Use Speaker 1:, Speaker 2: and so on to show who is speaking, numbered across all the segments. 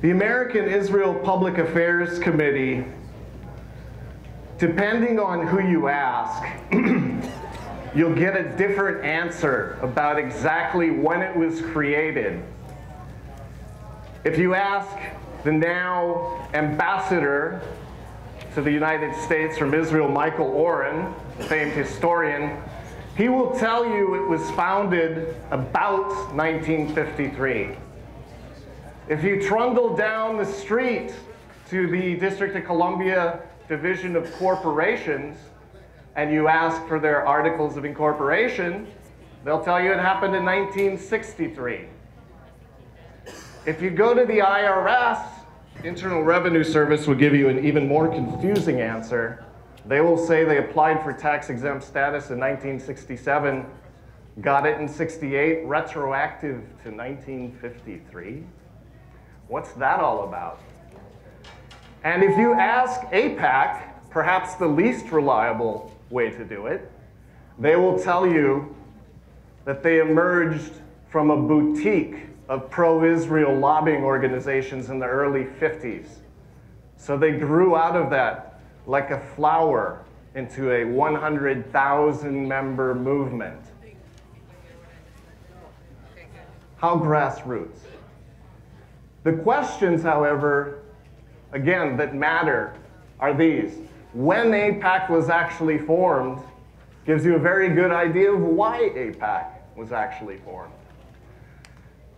Speaker 1: The American Israel Public Affairs Committee, depending on who you ask, you'll get a different answer about exactly when it was created. If you ask the now ambassador to the United States from Israel, Michael Oren, a famed historian, he will tell you it was founded about 1953. If you trundle down the street to the District of Columbia Division of Corporations and you ask for their articles of incorporation, they'll tell you it happened in 1963. If you go to the IRS, Internal Revenue Service will give you an even more confusing answer. They will say they applied for tax exempt status in 1967, got it in 68, retroactive to 1953. What's that all about? And if you ask AIPAC, perhaps the least reliable way to do it, they will tell you that they emerged from a boutique of pro-Israel lobbying organizations in the early 50s. So they grew out of that like a flower into a 100,000 member movement. How grassroots. The questions, however, again, that matter are these. When AIPAC was actually formed gives you a very good idea of why AIPAC was actually formed.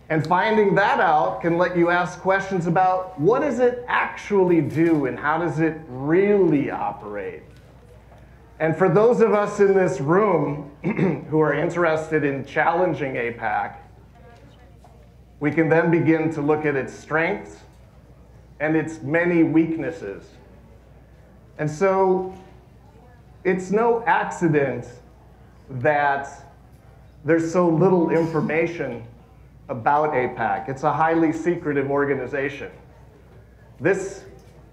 Speaker 1: And finding that out can let you ask questions about what does it actually do and how does it really operate? And for those of us in this room who are interested in challenging AIPAC, we can then begin to look at its strengths and its many weaknesses. And so it's no accident that there's so little information about AIPAC. It's a highly secretive organization. This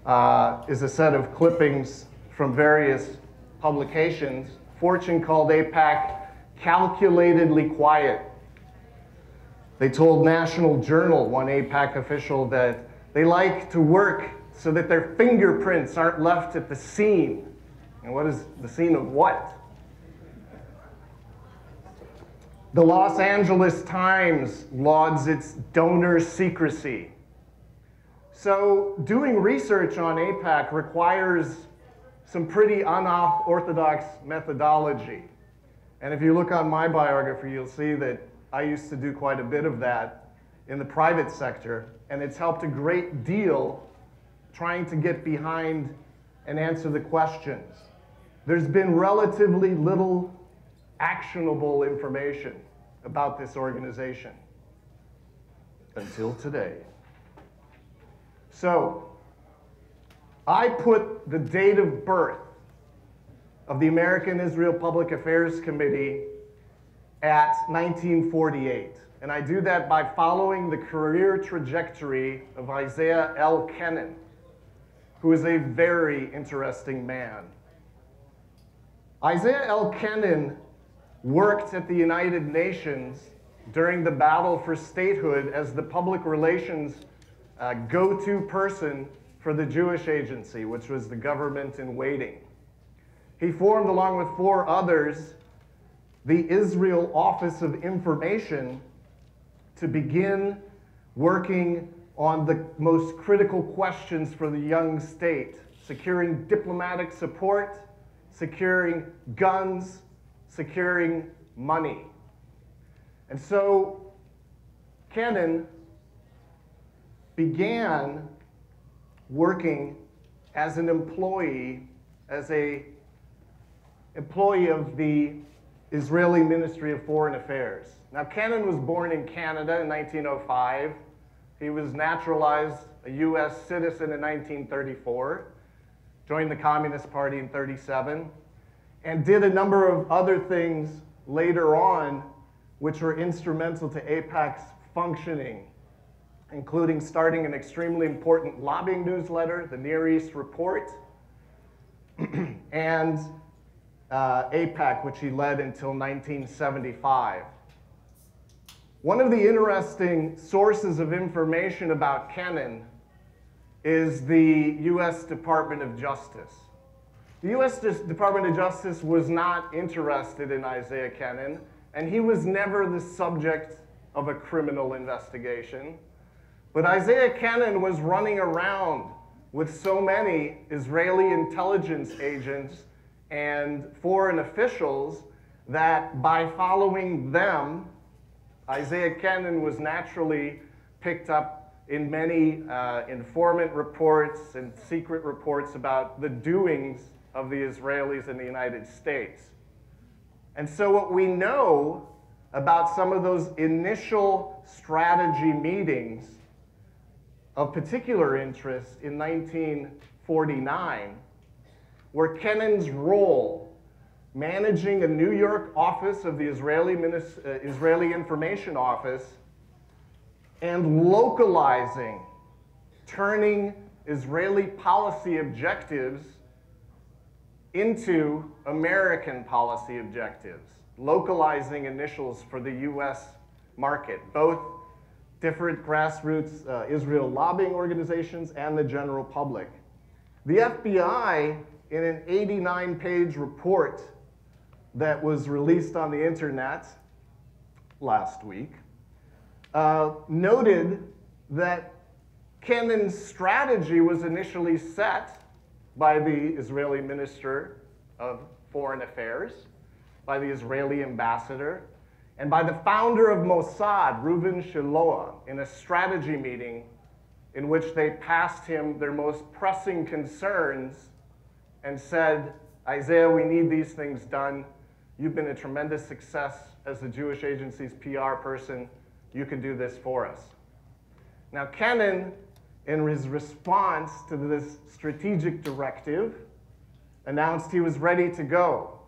Speaker 1: uh, is a set of clippings from various publications. Fortune called AIPAC calculatedly quiet. They told National Journal, one AIPAC official, that they like to work so that their fingerprints aren't left at the scene. And what is the scene of what? The Los Angeles Times lauds its donor secrecy. So doing research on AIPAC requires some pretty unorthodox methodology. And if you look on my biography, you'll see that I used to do quite a bit of that in the private sector, and it's helped a great deal trying to get behind and answer the questions. There's been relatively little actionable information about this organization until today. So, I put the date of birth of the American Israel Public Affairs Committee at 1948. And I do that by following the career trajectory of Isaiah L. Kenen, who is a very interesting man. Isaiah L. Kenen worked at the United Nations during the battle for statehood as the public relations uh, go-to person for the Jewish Agency, which was the government in waiting. He formed, along with four others, the Israel Office of Information to begin working on the most critical questions for the young state, securing diplomatic support, securing guns, securing money. And so Kenen began working as an employee, as a employee of the Israeli Ministry of Foreign Affairs. Now, Kenen was born in Canada in 1905. He was naturalized a U.S. citizen in 1934, joined the Communist Party in 37, and did a number of other things later on which were instrumental to AIPAC's functioning, including starting an extremely important lobbying newsletter, the Near East Report, and uh, AIPAC, which he led until 1975. One of the interesting sources of information about Kenen is the US Department of Justice. The US Department of Justice was not interested in Isaiah Kenen, and he was never the subject of a criminal investigation. But Isaiah Kenen was running around with so many Israeli intelligence agents and foreign officials that by following them, Isaiah Kenen was naturally picked up in many uh, informant reports and secret reports about the doings of the Israelis in the United States. And so, what we know about some of those initial strategy meetings of particular interest in 1949 were Kenen's role managing a New York office of the Israeli, uh, Israeli Information Office and localizing, turning Israeli policy objectives into American policy objectives, localizing initials for the US market, both different grassroots uh, Israel lobbying organizations and the general public. The FBI, in an 89 page report that was released on the internet last week, uh, noted that Kenen's strategy was initially set by the Israeli Minister of Foreign Affairs, by the Israeli ambassador, and by the founder of Mossad, Reuven Shiloah, in a strategy meeting in which they passed him their most pressing concerns and said, Isaiah, we need these things done. You've been a tremendous success as the Jewish agency's PR person. You can do this for us. Now, Kenen, in his response to this strategic directive, announced he was ready to go.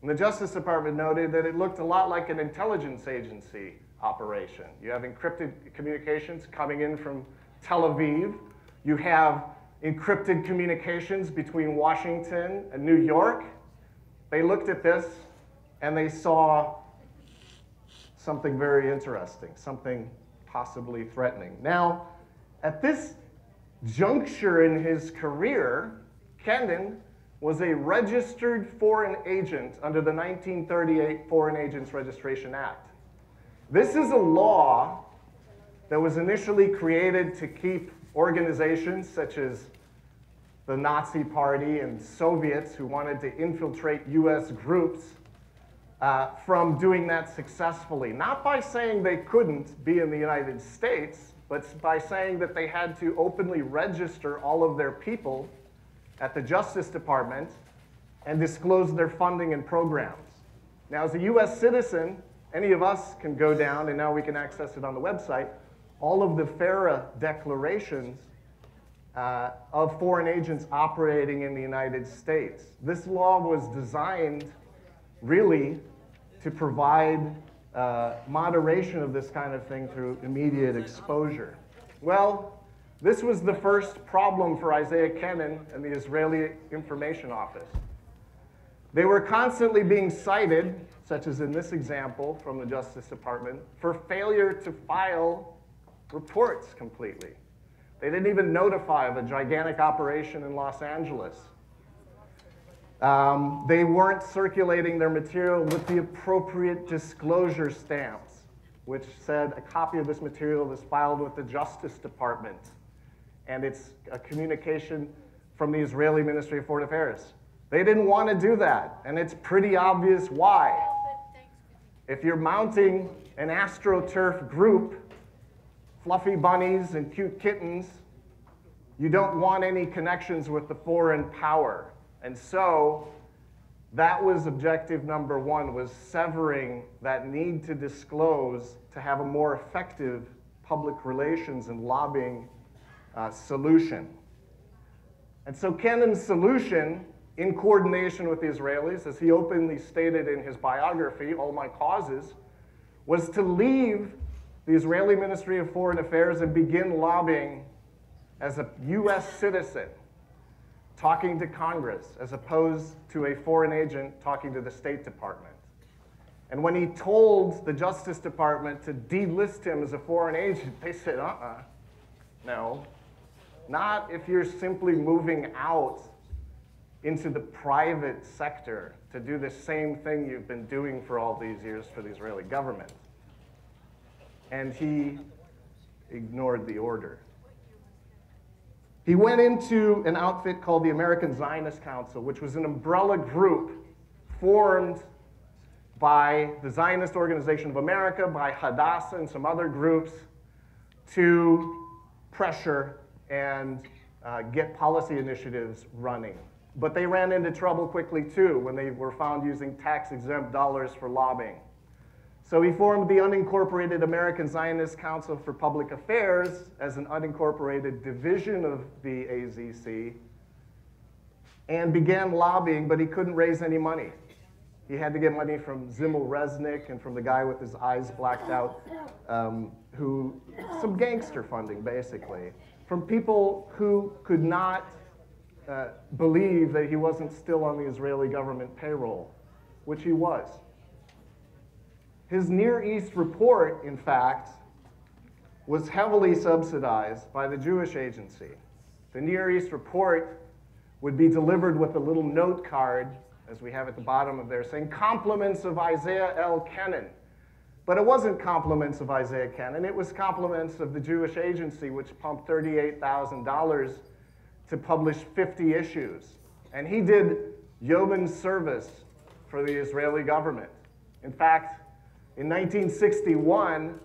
Speaker 1: And the Justice Department noted that it looked a lot like an intelligence agency operation. You have encrypted communications coming in from Tel Aviv. You have encrypted communications between Washington and New York. They looked at this and they saw something very interesting, something possibly threatening. Now, at this juncture in his career, Kenen was a registered foreign agent under the 1938 Foreign Agents Registration Act. This is a law that was initially created to keep organizations such as the Nazi Party and Soviets who wanted to infiltrate US groups uh, from doing that successfully. Not by saying they couldn't be in the United States, but by saying that they had to openly register all of their people at the Justice Department and disclose their funding and programs. Now, as a US citizen, any of us can go down, and now we can access it on the website, all of the FARA declarations uh, of foreign agents operating in the United States. This law was designed really to provide uh, moderation of this kind of thing through immediate exposure. Well, this was the first problem for Isaiah Kenen and the Israeli Information Office. They were constantly being cited, such as in this example from the Justice Department, for failure to file reports completely. They didn't even notify of a gigantic operation in Los Angeles. Um, they weren't circulating their material with the appropriate disclosure stamps, which said a copy of this material is filed with the Justice Department and it's a communication from the Israeli Ministry of Foreign Affairs. They didn't want to do that, and it's pretty obvious why. If you're mounting an AstroTurf group, fluffy bunnies and cute kittens, you don't want any connections with the foreign power. And so that was objective number one, was severing that need to disclose to have a more effective public relations and lobbying uh, solution. And so Kenen's solution, in coordination with the Israelis, as he openly stated in his biography, All My Causes, was to leave the Israeli Ministry of Foreign Affairs and begin lobbying as a US citizen, talking to Congress, as opposed to a foreign agent talking to the State Department. And when he told the Justice Department to delist him as a foreign agent, they said, uh uh, no, not if you're simply moving out into the private sector to do the same thing you've been doing for all these years for the Israeli government. And he ignored the order. He went into an outfit called the American Zionist Council, which was an umbrella group formed by the Zionist Organization of America, by Hadassah and some other groups to pressure and uh, get policy initiatives running. But they ran into trouble quickly too when they were found using tax exempt dollars for lobbying. So he formed the unincorporated American Zionist Council for Public Affairs as an unincorporated division of the AZC and began lobbying, but he couldn't raise any money. He had to get money from Zimmel Resnick and from the guy with his eyes blacked out, um, who, some gangster funding basically, from people who could not uh, believe that he wasn't still on the Israeli government payroll, which he was. His Near East report, in fact, was heavily subsidized by the Jewish Agency. The Near East report would be delivered with a little note card, as we have at the bottom of there, saying compliments of Isaiah L. Kenen. But it wasn't compliments of Isaiah Kenen, it was compliments of the Jewish Agency, which pumped $38,000 to publish 50 issues. And he did yeoman's service for the Israeli government. In fact, in 1961,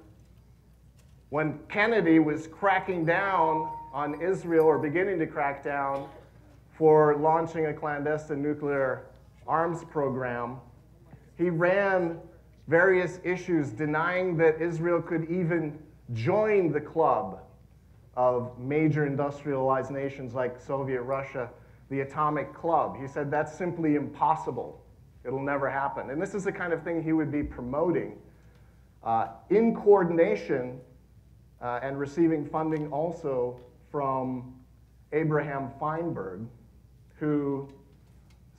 Speaker 1: when Kennedy was cracking down on Israel or beginning to crack down for launching a clandestine nuclear arms program, he ran various issues denying that Israel could even join the club of major industrialized nations like Soviet Russia, the atomic club. He said that's simply impossible. It'll never happen. And this is the kind of thing he would be promoting uh, in coordination uh, and receiving funding also from Abraham Feinberg, who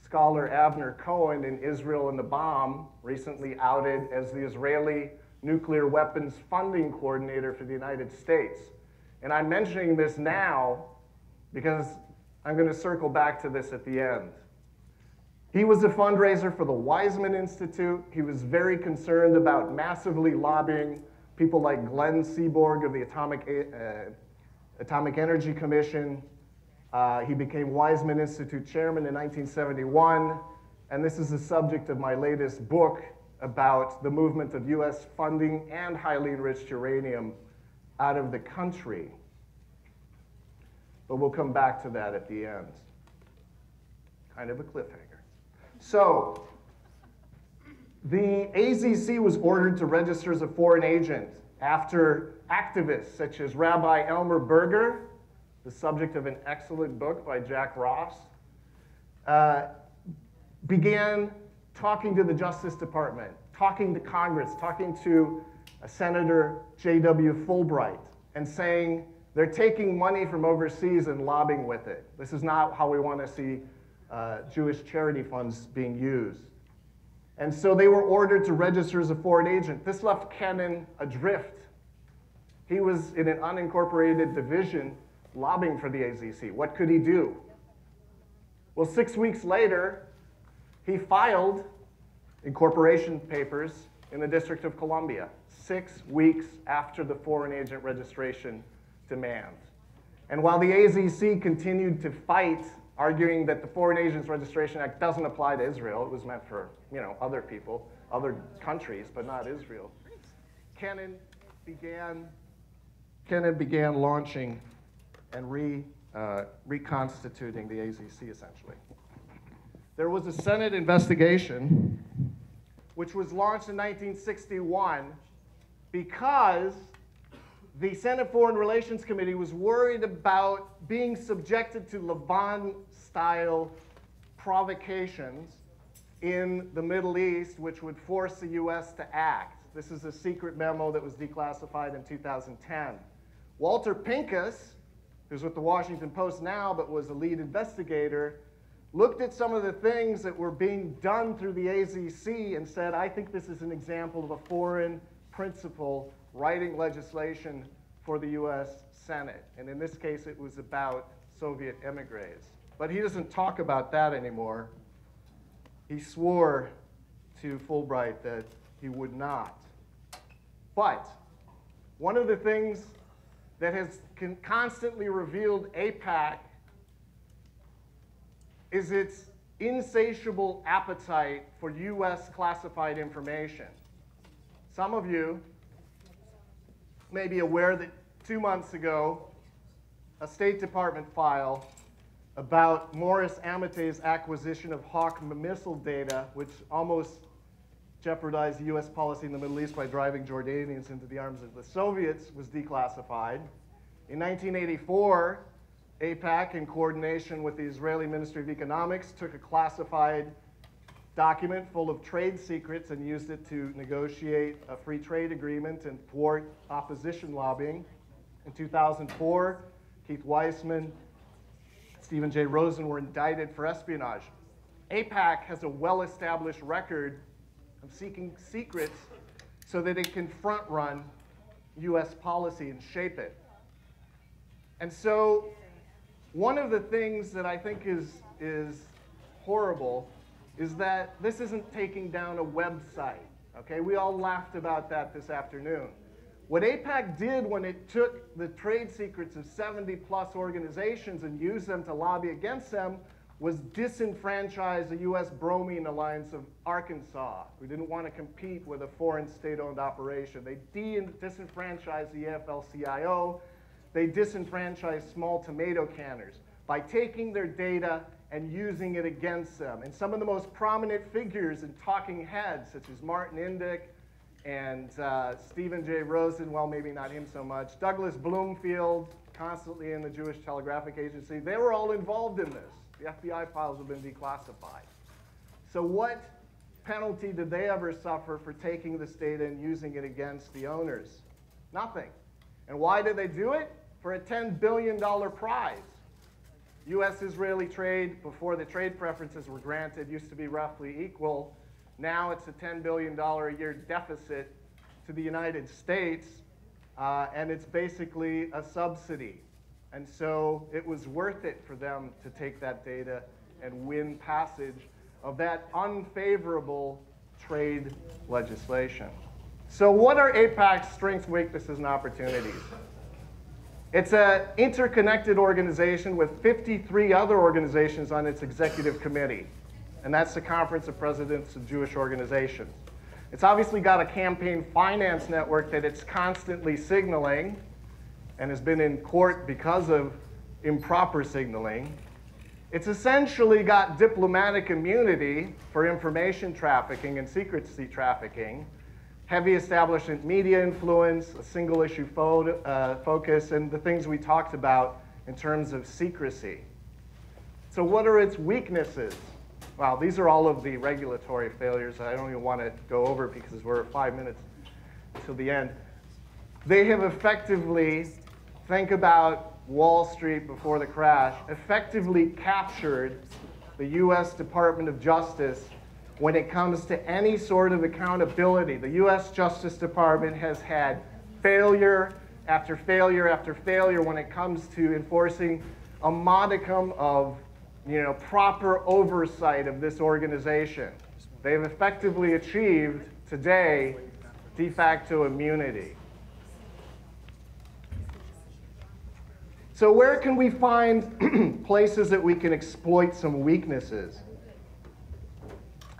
Speaker 1: scholar Avner Cohen in Israel and the Bomb recently outed as the Israeli nuclear weapons funding coordinator for the United States. And I'm mentioning this now because I'm going to circle back to this at the end. He was a fundraiser for the Weizmann Institute. He was very concerned about massively lobbying people like Glenn Seaborg of the Atomic, uh, Atomic Energy Commission. Uh, he became Weizmann Institute chairman in 1971. And this is the subject of my latest book about the movement of US funding and highly enriched uranium out of the country. But we'll come back to that at the end. Kind of a cliffhanger. So, the AZC was ordered to register as a foreign agent after activists such as Rabbi Elmer Berger, the subject of an excellent book by Jack Ross, uh, began talking to the Justice Department, talking to Congress, talking to uh, Senator J.W. Fulbright, and saying they're taking money from overseas and lobbying with it. This is not how we want to see uh, Jewish charity funds being used. And so they were ordered to register as a foreign agent. This left Kenen adrift. He was in an unincorporated division lobbying for the AZC. What could he do? Well, six weeks later, he filed incorporation papers in the District of Columbia, six weeks after the foreign agent registration demand. And while the AZC continued to fight arguing that the Foreign Agents Registration Act doesn't apply to Israel. It was meant for you know other people, other countries, but not Israel. Kenen began Kenen began launching and re, uh, reconstituting the AZC essentially. There was a Senate investigation which was launched in 1961 because the Senate Foreign Relations Committee was worried about being subjected to Lavon style provocations in the Middle East, which would force the US to act. This is a secret memo that was declassified in 2010. Walter Pincus, who's with the Washington Post now but was a lead investigator, looked at some of the things that were being done through the AZC and said, I think this is an example of a foreign principal writing legislation for the US Senate. And in this case, it was about Soviet emigres. But he doesn't talk about that anymore. He swore to Fulbright that he would not. But one of the things that has constantly revealed AIPAC is its insatiable appetite for US classified information. Some of you may be aware that two months ago, a State Department file about Morris Amitay's acquisition of Hawk missile data, which almost jeopardized US policy in the Middle East by driving Jordanians into the arms of the Soviets, was declassified. In 1984, AIPAC, in coordination with the Israeli Ministry of Economics, took a classified document full of trade secrets and used it to negotiate a free trade agreement and thwart opposition lobbying. In 2004, Keith Weissman, Steven J. Rosen were indicted for espionage. AIPAC has a well-established record of seeking secrets so that it can front run US policy and shape it. And so one of the things that I think is, is horrible is that this isn't taking down a website. Okay, we all laughed about that this afternoon. What AIPAC did when it took the trade secrets of 70 plus organizations and used them to lobby against them was disenfranchise the US Bromine Alliance of Arkansas, who didn't want to compete with a foreign state-owned operation. They disenfranchised the AFL-CIO. They disenfranchised small tomato canners by taking their data and using it against them. And some of the most prominent figures and talking heads, such as Martin Indyk and uh, Steven J. Rosen, well, maybe not him so much, Douglas Bloomfield, constantly in the Jewish Telegraphic Agency, they were all involved in this. The FBI files have been declassified. So what penalty did they ever suffer for taking this data and using it against the owners? Nothing. And why did they do it? For a $10 billion prize. U.S.-Israeli trade, before the trade preferences were granted, used to be roughly equal. Now it's a $10 billion a year deficit to the United States, uh, and it's basically a subsidy. And so it was worth it for them to take that data and win passage of that unfavorable trade legislation. So what are AIPAC's strengths, weaknesses, and opportunities? It's an interconnected organization with 53 other organizations on its executive committee. And that's the Conference of Presidents of Jewish Organizations. It's obviously got a campaign finance network that it's constantly signaling and has been in court because of improper signaling. It's essentially got diplomatic immunity for information trafficking and secrecy trafficking, heavy establishment media influence, a single issue fo uh, focus, and the things we talked about in terms of secrecy. So what are its weaknesses? Well, these are all of the regulatory failures I don't even want to go over because we're five minutes till the end. They have effectively think about Wall Street before the crash, effectively captured the US Department of Justice when it comes to any sort of accountability. The US Justice Department has had failure after failure after failure when it comes to enforcing a modicum of you know, proper oversight of this organization. They've effectively achieved today de facto immunity. So where can we find places that we can exploit some weaknesses?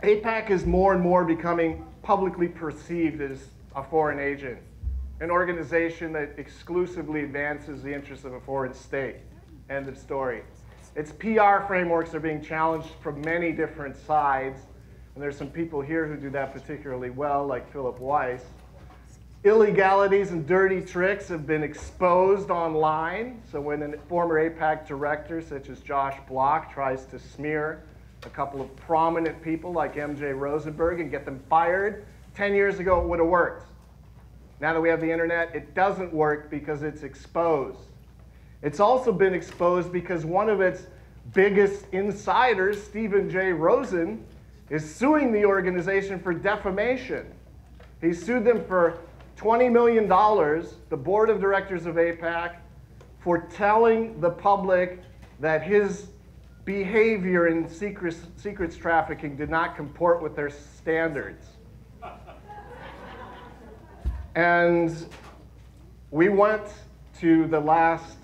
Speaker 1: AIPAC is more and more becoming publicly perceived as a foreign agent, an organization that exclusively advances the interests of a foreign state. End of story. Its PR frameworks are being challenged from many different sides, and there's some people here who do that particularly well, like Philip Weiss. Illegalities and dirty tricks have been exposed online. So when a former AIPAC director, such as Josh Block, tries to smear a couple of prominent people like MJ Rosenberg and get them fired, 10 years ago it would have worked. Now that we have the internet, it doesn't work because it's exposed. It's also been exposed because one of its biggest insiders, Steven J. Rosen, is suing the organization for defamation. He sued them for $20 million, the board of directors of AIPAC, for telling the public that his behavior in secrets, secrets trafficking did not comport with their standards. and we went to the last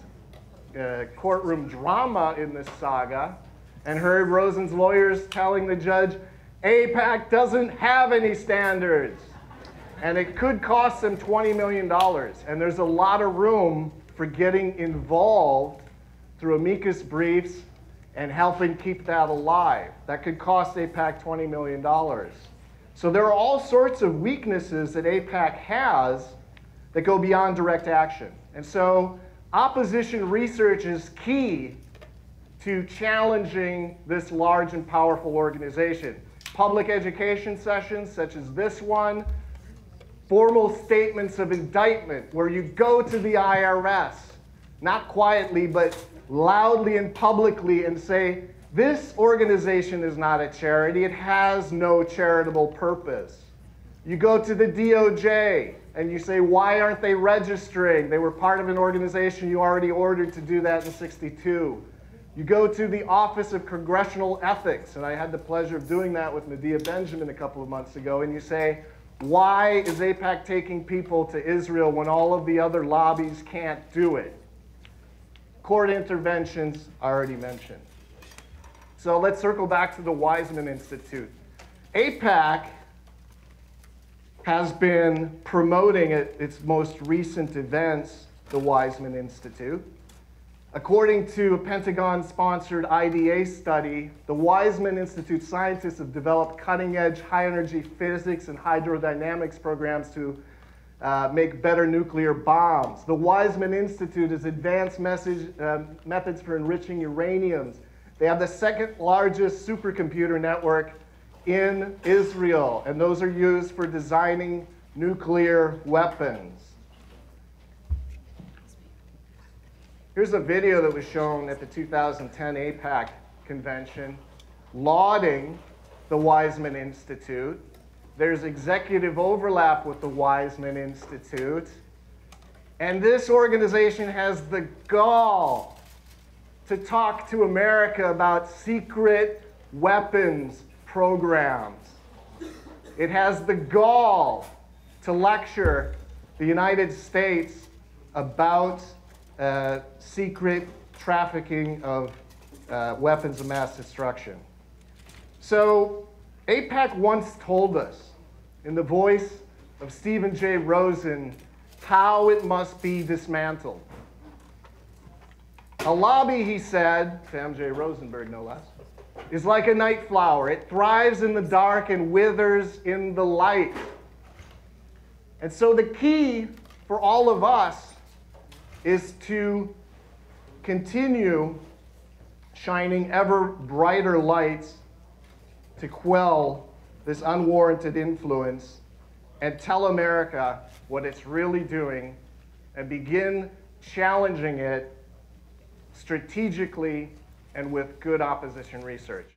Speaker 1: uh, courtroom drama in this saga and heard Rosen's lawyers telling the judge, AIPAC doesn't have any standards. And it could cost them $20 million. And there's a lot of room for getting involved through amicus briefs and helping keep that alive. That could cost AIPAC $20 million. So there are all sorts of weaknesses that AIPAC has that go beyond direct action. And so opposition research is key to challenging this large and powerful organization. Public education sessions such as this one, formal statements of indictment where you go to the IRS, not quietly, but loudly and publicly and say, this organization is not a charity, it has no charitable purpose. You go to the DOJ and you say, why aren't they registering? They were part of an organization you already ordered to do that in 62. You go to the Office of Congressional Ethics, and I had the pleasure of doing that with Medea Benjamin a couple of months ago, and you say, why is AIPAC taking people to Israel when all of the other lobbies can't do it? Court interventions, I already mentioned. So let's circle back to the Weizmann Institute. AIPAC has been promoting at its most recent events the Weizmann Institute. According to a Pentagon sponsored IDA study, the Weizmann Institute scientists have developed cutting edge high energy physics and hydrodynamics programs to uh, make better nuclear bombs. The Weizmann Institute has advanced message, uh, methods for enriching uraniums. They have the second largest supercomputer network in Israel, and those are used for designing nuclear weapons. Here's a video that was shown at the 2010 AIPAC convention lauding the Weizmann Institute. There's executive overlap with the Weizmann Institute. And this organization has the gall to talk to America about secret weapons programs. It has the gall to lecture the United States about uh, secret trafficking of uh, weapons of mass destruction. So AIPAC once told us, in the voice of Steven J. Rosen, how it must be dismantled. A lobby, he said, Sam J. Rosenberg no less, is like a night flower. It thrives in the dark and withers in the light. And so the key for all of us is to continue shining ever brighter lights to quell this unwarranted influence and tell America what it's really doing and begin challenging it strategically and with good opposition research.